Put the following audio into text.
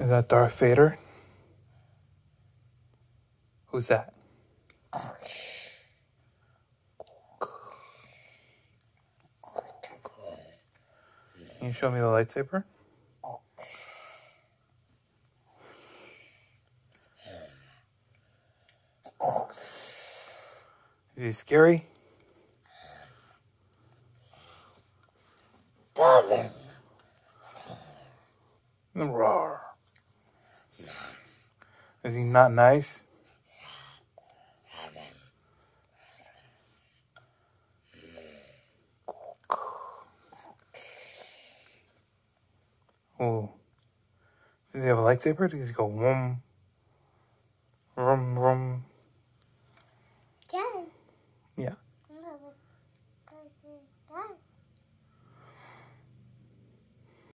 Is that Darth Vader? Who's that? Can you show me the lightsaber? Is he scary? Roar. Is he not nice? Oh. Does he have a lightsaber? Does he go wum, Rum rum. Yeah. Yeah.